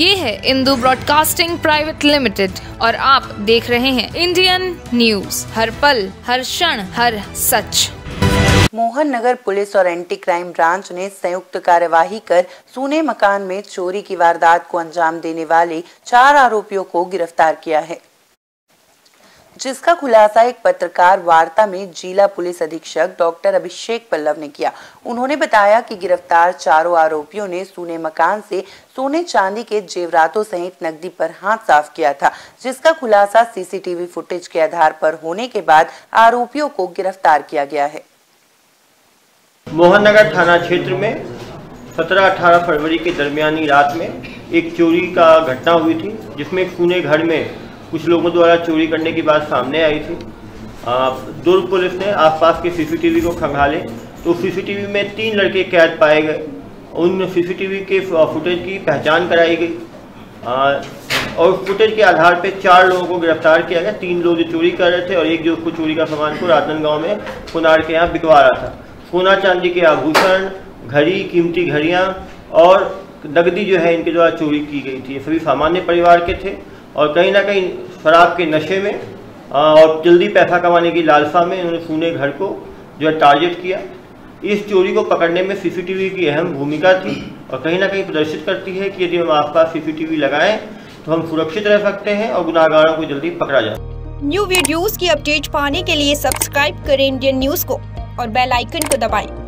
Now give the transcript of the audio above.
ये है Indu broadcasting private limited और आप देख रहे हैं इंडियन न्यूज़। हर पल, हर क्षण, हर सच। मोहन नगर पुलिस और एंटी क्राइम ब्रांच ने संयुक्त कार्यवाही कर सोने मकान में चोरी की वारदात को अंजाम देने वाले चार आरोपियों को गिरफ़्तार किया है। जिसका खुलासा एक पत्रकार वार्ता में जिला पुलिस अधीक्षक डॉक्टर अभिषेक पल्लव ने किया। उन्होंने बताया कि गिरफ़्तार चारों आरोपियों ने सोने मकान से सोने चांदी के जेवरातों सहित नकदी पर हाथ साफ़ किया था, जिसका खुलासा सीसीटीवी फुटेज के आधार पर होने के बाद आरोपियों को गिरफ़्तार किया गया है। मोहन नगर थाना क्षेत्र में 17-18 फरवरी के दरमियानी रात में एक चोरी का घटना हुई थी, जिसमें सोने घर में कुछ लोगों द्वारा चोरी करने की बात सामने आई थी। दुर्ग पुलिस ने आसपास के सीसीटीवी को खंगाले। तो सीसीटीवी में तीन लड़के कैद पाए गए। उन सीसीटीवी के फुटेज की पहचान कराई गई। और फुटेज के आधार पर चार लोगों को गिरफ़्तार किया गया। तीन लोग जो चोरी कर रहे थे और एक जो उसको चोरी का सामान को राजनांदगांव में कुनार के यहाँ बिकवा रहा था। सोना चांदी के आभूषण, घड़ी, कीमती घड़ियाँ और नगदी जो है इनके द्वारा चोरी की गई थी। सभी सामान्य परिवार के थे और कहीं ना कहीं शराब के नशे में और जल्दी पैसा कमाने की लालसा में इन्होंने सोने घर को जो है टारगेट किया इस चोरी को पकड़ने में सीसीटीवी की अहम भूमिका थी और कहीं ना कहीं प्रदर्शित करती है कि यदि हम आसपास सीसीटीवी लगाएँ तो हम सुरक्षित रह सकते हैं और गुनाहगारों को जल्दी पकड़ा जाए न्यू वीडियोस की अपडेट पाने के लिए सब्सक्राइब करें इंडियन न्यूज़ को और बेल आइकन को दबाएँ।